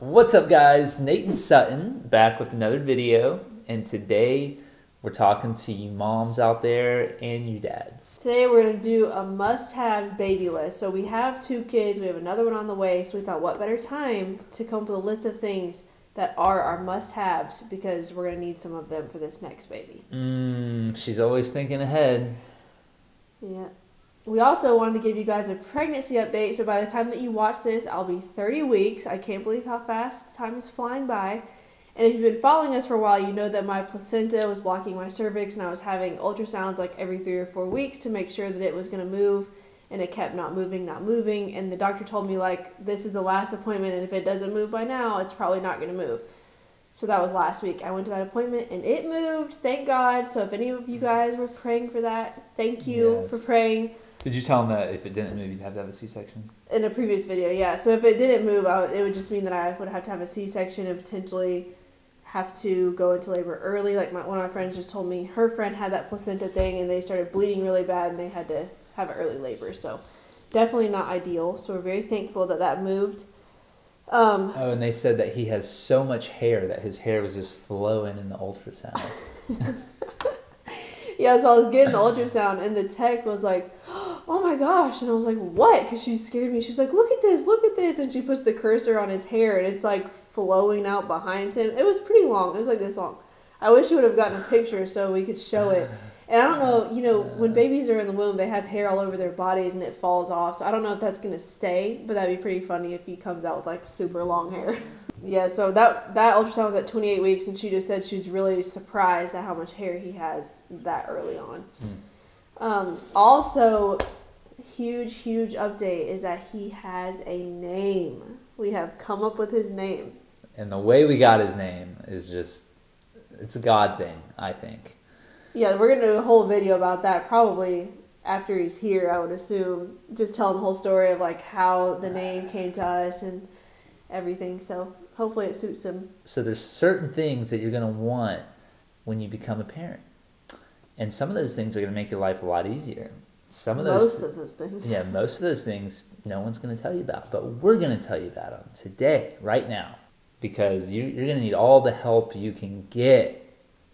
What's up, guys? Nate and Sutton back with another video, and today we're talking to you moms out there and you dads. Today we're going to do a must-haves baby list. So we have two kids, we have another one on the way, so we thought what better time to come up with a list of things that are our must-haves because we're going to need some of them for this next baby. Mmm, she's always thinking ahead. Yeah. We also wanted to give you guys a pregnancy update. So by the time that you watch this, I'll be 30 weeks. I can't believe how fast time is flying by. And if you've been following us for a while, you know that my placenta was blocking my cervix and I was having ultrasounds like every three or four weeks to make sure that it was going to move. And it kept not moving, not moving. And the doctor told me, like, this is the last appointment. And if it doesn't move by now, it's probably not going to move. So that was last week. I went to that appointment and it moved. Thank God. So if any of you guys were praying for that, thank you Yes. for praying. Did you tell him that if it didn't move, you'd have to have a C-section? In a previous video, yeah. So if it didn't move, would- it would just mean that I would have to have a C-section and potentially have to go into labor early. Like my, one of my friends just told me, her friend had that placenta thing and they started bleeding really bad and they had to have early labor. So definitely not ideal. So we're very thankful that that moved. Um, Oh, and they said that he has so much hair that his hair was just flowing in the ultrasound. yeah, so I was getting the ultrasound and the tech was like, "Oh my gosh!" And I was like, "What?" Because she scared me. She's like, "Look at this! Look at this!" And she puts the cursor on his hair and it's like flowing out behind him. It was pretty long. It was like this long. I wish you would have gotten a picture so we could show it. And I don't know, you know, when babies are in the womb, they have hair all over their bodies and it falls off. So I don't know if that's gonna stay, but that'd be pretty funny if he comes out with like super long hair. yeah, so that that ultrasound was at 28 weeks, and she just said she's really surprised at how much hair he has that early on. Um, also, huge, huge update is that he has a name. We have come up with his name. and the way we got his name is just, it's a God thing, I think. Yeah, we're gonna do a whole video about that probably after he's here. I would assume, just telling the whole story of like how the name came to us and everything. So hopefully it suits him. So there's certain things that you're going to want when you become a parent. And some of those things are going to make your life a lot easier. Some of those Most of those things. Yeah, most of those things no one's going to tell you about, but we're going to tell you about them today, right now, because you, you're going to need all the help you can get.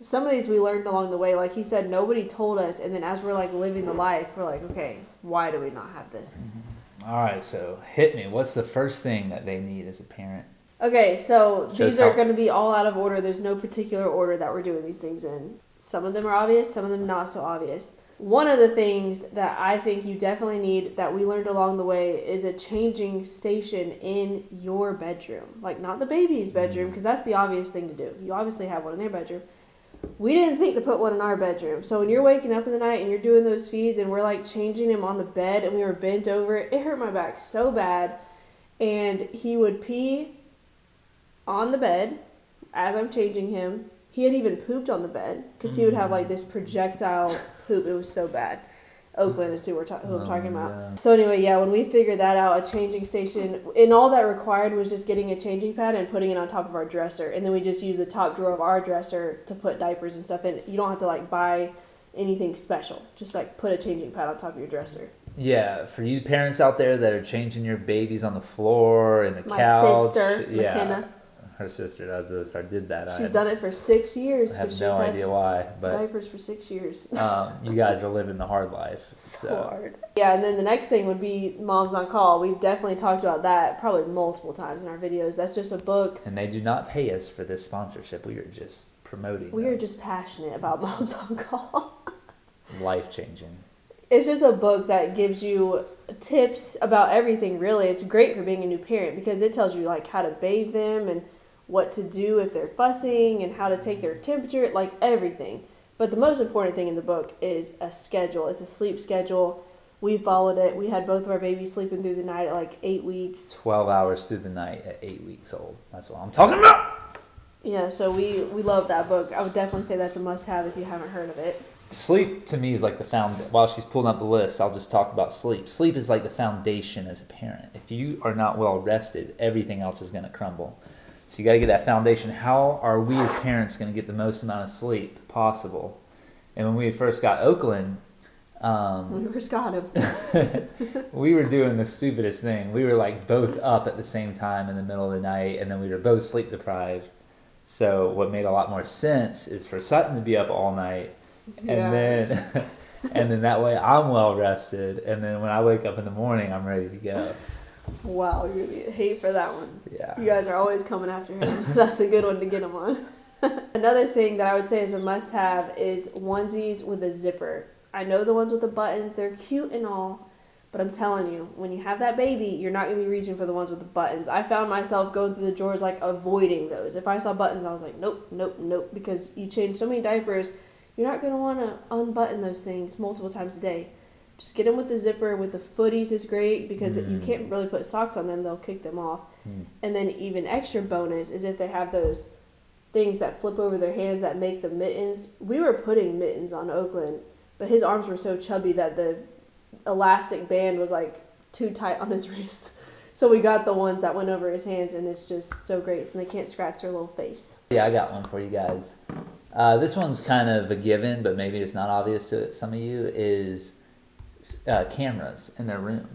Some of these we learned along the way. Like he said, nobody told us, and then as we're like living the life, we're like, okay, why do we not have this? Mm-hmm. All right, so hit me. What's the first thing that they need as a parent? Okay, so Shows these are how- going to be all out of order. There's no particular order that we're doing these things in. Some of them are obvious, some of them not so obvious. One of the things that I think you definitely need that we learned along the way is a changing station in your bedroom. Like, not the baby's bedroom, mm. because that's the obvious thing to do. You obviously have one in their bedroom. We didn't think to put one in our bedroom. So when you're waking up in the night and you're doing those feeds and we're like changing him on the bed and we were bent over, it hurt my back so bad. And he would pee on the bed as I'm changing him. He had even pooped on the bed because he would have like this projectile poop. It was so bad. Oakland is who we're ta- who I'm Oh, talking about. yeah. So anyway, yeah, when we figured that out, a changing station, and all that required was just getting a changing pad and putting it on top of our dresser, and then we just use the top drawer of our dresser to put diapers and stuff in. You don't have to like buy anything special. Just like put a changing pad on top of your dresser. Yeah, for you parents out there that are changing your babies on the floor and the My couch. sister, yeah, McKenna. Her sister does this or did that. She's done it for six years. I have no idea why, but diapers for six years. um, you guys are living the hard life. so So hard. Yeah, and then the next thing would be Moms on Call. We've definitely talked about that probably multiple times in our videos. That's just a book. And they do not pay us for this sponsorship. We are just promoting. We are just passionate about Moms on Call. life changing. It's just a book that gives you tips about everything, really. It's great for being a new parent because it tells you like how to bathe them and what to do if they're fussing and how to take their temperature, like everything. But the most important thing in the book is a schedule. It's a sleep schedule. We followed it. We had both of our babies sleeping through the night at like eight weeks. 12 hours through the night at eight weeks old. That's what I'm talking about. Yeah, so we we love that book. I would definitely say that's a must-have if you haven't heard of it. Sleep to me is like the found. While she's pulling up the list, I'll just talk about sleep. Sleep is like the foundation as a parent. If you are not well rested, everything else is going to crumble. So you got to get that foundation. How are we as parents going to get the most amount of sleep possible? And when we first got Oakland, Um, We first got him. we were doing the stupidest thing. We were like both up at the same time in the middle of the night, and then we were both sleep deprived. So what made a lot more sense is for Sutton to be up all night, and Yeah. then and then that way I'm well rested, and then when I wake up in the morning, I'm ready to go. Wow, you're gonna get hate for that one. Yeah. You guys are always coming after him. That's a good one to get him on. Another thing that I would say is a must have is onesies with a zipper. I know the ones with the buttons, they're cute and all, but I'm telling you, when you have that baby, you're not going to be reaching for the ones with the buttons. I found myself going through the drawers, like avoiding those. If I saw buttons, I was like, nope, nope, nope, because you change so many diapers, you're not going to want to unbutton those things multiple times a day. Just get them with the zipper. With the footies is great because you Mm. can't really put socks on them; they'll kick them off. Hmm. And then even extra bonus is if they have those things that flip over their hands that make the mittens. We were putting mittens on Oakland, but his arms were so chubby that the elastic band was like too tight on his wrist. So we got the ones that went over his hands, and it's just so great, and they can't scratch their little face. Yeah, I got one for you guys. Uh, this one's kind of a given, but maybe it's not obvious to some of you. Is uh, cameras in their room?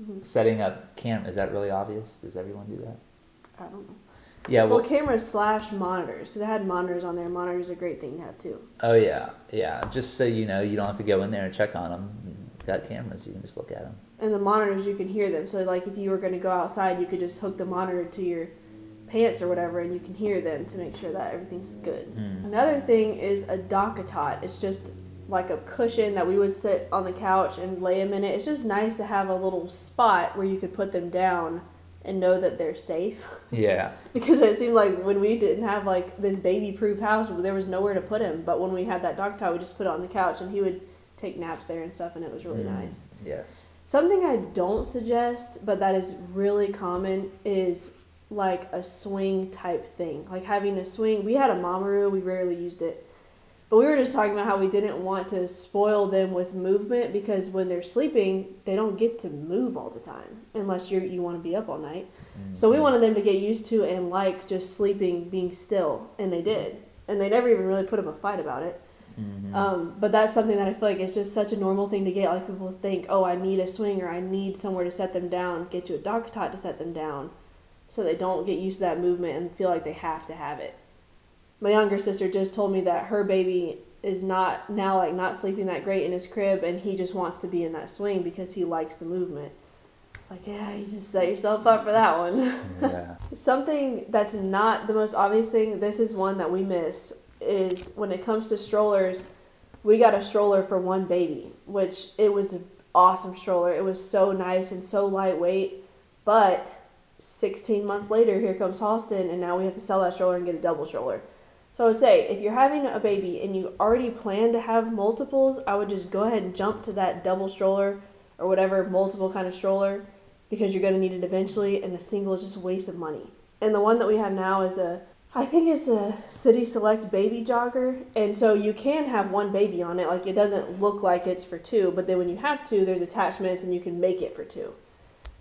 Mhm. Setting up cam is that really obvious? Does everyone do that? I don't know. Yeah. Well, Well. cameras slash monitors, because I had monitors on there. Monitors are a great thing to have too. Oh yeah, yeah. Just so you know, you don't have to go in there and check on them. Got cameras, you can just look at them. And the monitors, you can hear them. So, like, if you were going to go outside, you could just hook the monitor to your pants or whatever, and you can hear them to make sure that everything's good. Hmm. Another thing is a DockATot. It's just like a cushion that we would sit on the couch and lay them in it. It's just nice to have a little spot where you could put them down and know that they're safe. Yeah. because it seemed like when we didn't have like this baby-proof house, there was nowhere to put him. But when we had that DockATot, we just put it on the couch, and he would take naps there and stuff, and it was really Mm. nice. Yes. Something I don't suggest, but that is really common, is like a swing type thing. Like having a swing. We had a Mamaroo, we rarely used it. But we were just talking about how we didn't want to spoil them with movement because when they're sleeping, they don't get to move all the time unless you you want to be up all night. So we wanted them to get used to and like just sleeping, being still, and they did. And they never even really put up a fight about it. Mhm. Um, but that's something that I feel like is just such a normal thing to get. Like people think, oh, I need a swing or I need somewhere to set them down. Get you a DockATot to set them down, so they don't get used to that movement and feel like they have to have it. My younger sister just told me that her baby is not now like not sleeping that great in his crib, and he just wants to be in that swing because he likes the movement. It's like, yeah, you just set yourself up for that one. yeah. Something that's not the most obvious thing, this is one that we missed, is when it comes to strollers, we got a stroller for one baby, which it was an awesome stroller. It was so nice and so lightweight. But 16 months later, here comes Halston, and now we have to sell that stroller and get a double stroller. So I would say, if you're having a baby and you already plan to have multiples, I would just go ahead and jump to that double stroller or whatever multiple kind of stroller because you're going to need it eventually, and a single is just a waste of money. And the one that we have now is a, I think it's a City Select baby jogger, and so you can have one baby on it. Like it doesn't look like it's for two, but then when you have two, there's attachments and you can make it for two.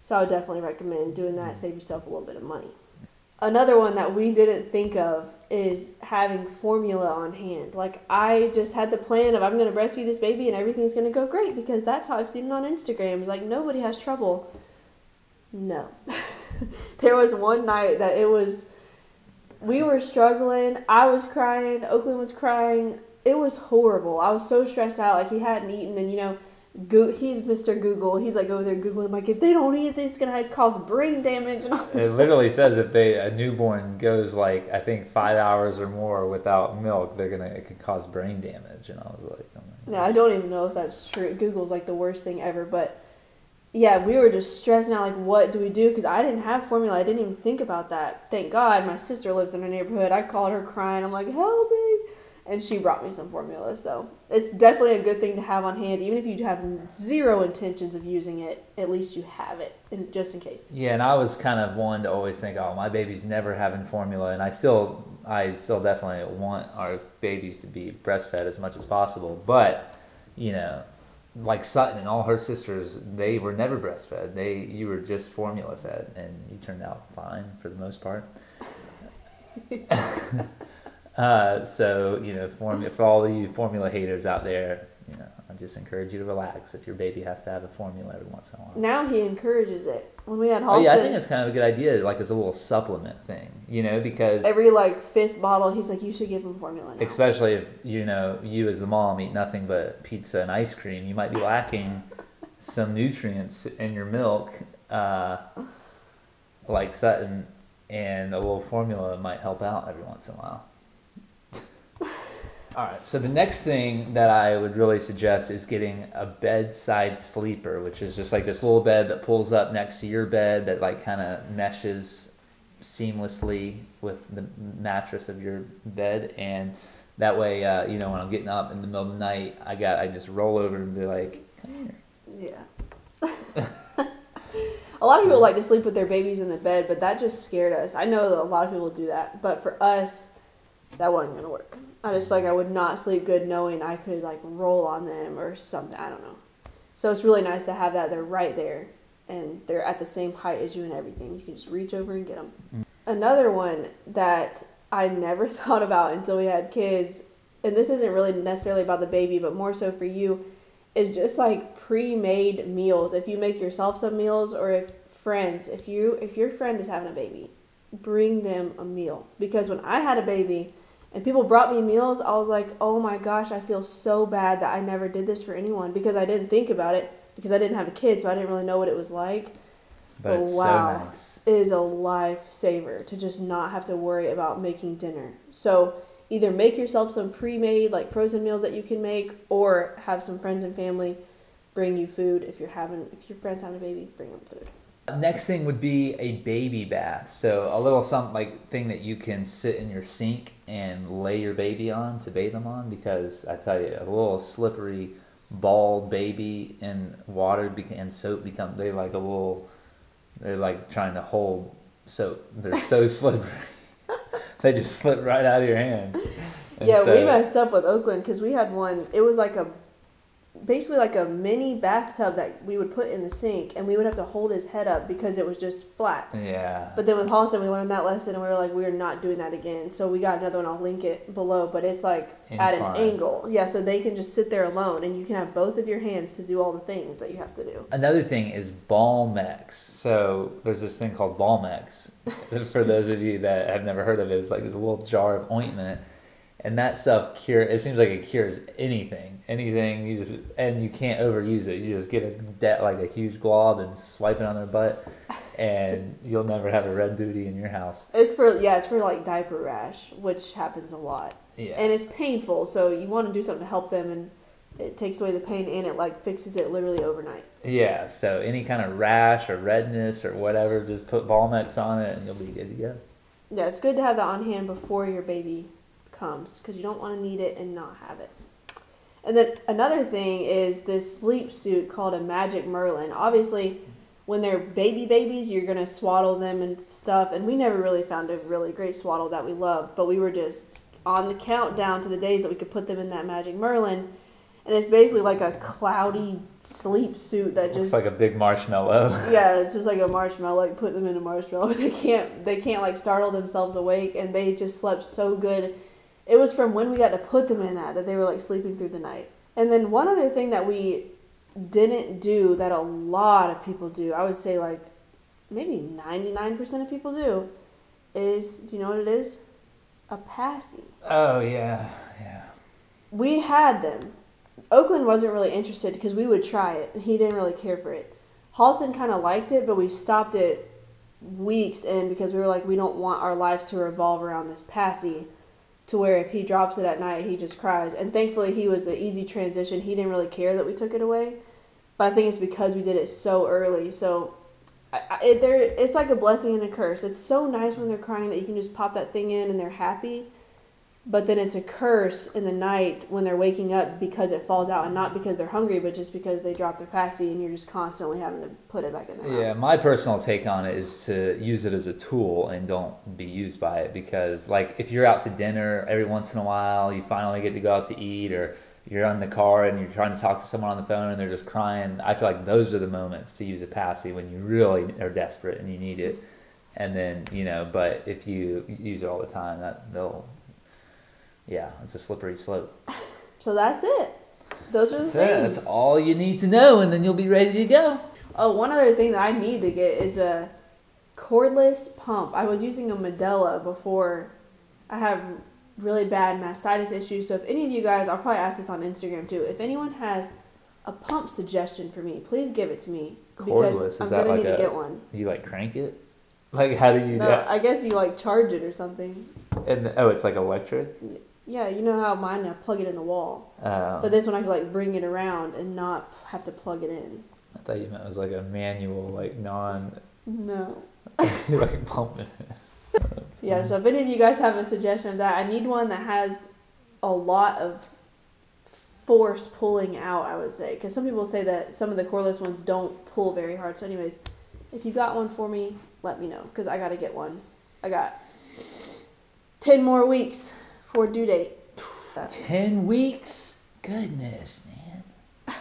So I would definitely recommend doing that. Save yourself a little bit of money. Another one that we didn't think of is having formula on hand. Like I just had the plan of I'm going to breastfeed this baby and everything's going to go great because that's how I've seen it on Instagram. It's like nobody has trouble. No. there was one night that it was we were struggling. I was crying. Oakland was crying. It was horrible. I was so stressed out. Like he hadn't eaten, and you know, Go- he's Mr. Google. He's like over there googling, like if they don't eat, it's gonna cause brain damage and all It this. literally says if they a newborn goes like I think five hours or more without milk, they're gonna it could cause brain damage. And I was like, oh Yeah, I don't even know if that's true. Google's like the worst thing ever, but yeah, we were just stressing out like, what do we do? Because I didn't have formula. I didn't even think about that. Thank God, my sister lives in our neighborhood. I called her crying. I'm like, help me, and she brought me some formula. So it's definitely a good thing to have on hand, even if you have zero intentions of using it. At least you have it, in, just in case. Yeah, and I was kind of one to always think, oh, my baby's never having formula, and I still, I still definitely want our babies to be breastfed as much as possible. But, you know, like Sutton and all her sisters, they were never breastfed. They, you were just formula fed, and you turned out fine for the most part. uh, so you know, for all you formula haters out there, you know, I just encourage you to relax if your baby has to have a formula every once in a while. Now he encourages it. When we had Oh, yeah, I think it's kind of a good idea, like as a little supplement thing, you know, because every like fifth bottle, he's like, "You should give him formula now." especially if you know you as the mom eat nothing but pizza and ice cream, you might be lacking some nutrients in your milk, uh, like Sutton, and a little formula might help out every once in a while. All right, so the next thing that I would really suggest is getting a bedside sleeper, which is just like this little bed that pulls up next to your bed that like kind of meshes seamlessly with the mattress of your bed, and that way, uh, you know, when I'm getting up in the middle of the night, I got I just roll over and be like, "Come here." Yeah. a lot of people like to sleep with their babies in the bed, but that just scared us. I know that a lot of people do that, but for us, that wasn't gonna work. I just feel like I would not sleep good knowing I could like roll on them or something. I don't know. So it's really nice to have that. They're right there, and they're at the same height as you and everything. You can just reach over and get them. Mm. Another one that I never thought about until we had kids, and this isn't really necessarily about the baby, but more so for you, is just like pre-made meals. If you make yourself some meals, or if friends, if you if your friend is having a baby, bring them a meal. Because when I had a baby, and people brought me meals, I was like, oh my gosh, I feel so bad that I never did this for anyone because I didn't think about it because I didn't have a kid, so I didn't really know what it was like But it's wow. so nice. it is a lifesaver to just not have to worry about making dinner. So either make yourself some pre-made like frozen meals that you can make, or have some friends and family bring you food if you're having if your friends having a baby, bring them food. Next thing would be a baby bath. So a little something like thing that you can sit in your sink and lay your baby on to bathe them on because I tell you, a little slippery, bald baby in water and soap become they like a little they're like trying to hold soap. They're so slippery. they just slip right out of your hands. And yeah, we messed up with Oakland because we had one. It was like a basically like a mini bathtub that we would put in the sink, and we would have to hold his head up because it was just flat. Yeah. But then with Halston, we learned that lesson, and we were like, we're not doing that again. So we got another one. I'll link it below, but it's like at an Incline. angle. Yeah, so they can just sit there alone, and you can have both of your hands to do all the things that you have to do. Another thing is Balmex. So there's this thing called Balmex. For those of you that have never heard of it, it's like a little jar of ointment, and that stuff cure. It seems like it cures anything, anything. You just and you can't overuse it. You just get a de- like a huge glob and swipe it on their butt, and you'll never have a red booty in your house. It's for yeah, it's for like diaper rash, which happens a lot, Yeah. and it's painful. So you want to do something to help them, and it takes away the pain, and it like fixes it literally overnight. yeah. So any kind of rash or redness or whatever, just put Balmex on it, and you'll be good to go. Yeah, it's good to have that on hand before your baby comes because you don't want to need it and not have it. And then another thing is this sleep suit called a Magic Merlin. Obviously, when they're baby babies, you're gonna swaddle them and stuff. And we never really found a really great swaddle that we loved, but we were just on the countdown to the days that we could put them in that Magic Merlin. And it's basically like a cloudy sleep suit that just Looks like a big marshmallow. yeah, it's just like a marshmallow. Like put them in a marshmallow. They can't. They can't like startle themselves awake, and they just slept so good. It was from when we got to put them in that that they were like sleeping through the night. And then one other thing that we didn't do that a lot of people do, I would say like maybe ninety nine percent of people do, is do you know what it is? A passy. Oh yeah, yeah. We had them. Oakland wasn't really interested because we would try it. and He didn't really care for it. Halston kind of liked it, but we stopped it weeks in because we were like, we don't want our lives to revolve around this passy to where if he drops it at night, he just cries. And thankfully, he was an easy transition. He didn't really care that we took it away. But I think it's because we did it so early. So I, I, it, there, it's like a blessing and a curse. It's so nice when they're crying that you can just pop that thing in and they're happy but then it's a curse in the night when they're waking up because it falls out and not because they're hungry but just because they dropped their passy and you're just constantly having to put it back in the mouth. Yeah, my personal take on it is to use it as a tool and don't be used by it because, like, if you're out to dinner every once in a while, you finally get to go out to eat, or you're in the car and you're trying to talk to someone on the phone and they're just crying. I feel like those are the moments to use a passy when you really are desperate and you need it. And then, you know, but if you use it all the time, that they'll, yeah, it's a slippery slope. So that's it. those are the That's things. it. That's all you need to know, and then you'll be ready to go. Oh, one other thing that I need to get is a cordless pump. I was using a Medela before. I have really bad mastitis issues. So if any of you guys, I'll probably ask this on Instagram too. If anyone has a pump suggestion for me, please give it to me Cordless, because is I'm that gonna like need a- to get one. You like crank it? Like how do you? No, I guess you like charge it or something. and oh, it's like electric. Yeah, you know how mine I plug it in the wall, Uh, but this one I can like bring it around and not have to plug it in. I thought you meant it was like a manual, like non, No. like pumping. That's Yeah, funny. so if any of you guys have a suggestion of that, I need one that has a lot of force pulling out, I would say. Because some people say that some of the cordless ones don't pull very hard. So, anyways, if you got one for me, let me know. Because I got to get one. I got 10 more weeks for due date. Ten weeks? Goodness, man.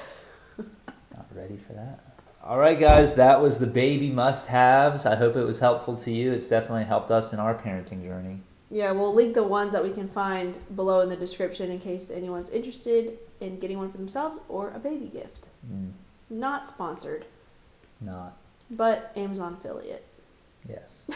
Not ready for that. All right, guys, that was the baby must haves. I hope it was helpful to you. It's definitely helped us in our parenting journey. Yeah, we'll link the ones that we can find below in the description in case anyone's interested in getting one for themselves or a baby gift. Mm, Not sponsored, not. but Amazon affiliate. Yes.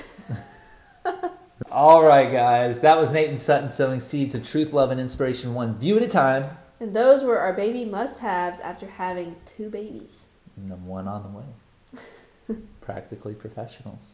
All right, guys. That was Nate and Sutton sowing seeds of truth, love, and inspiration one view at a time. And those were our baby must haves after having two babies. And then one on the way. Practically professionals.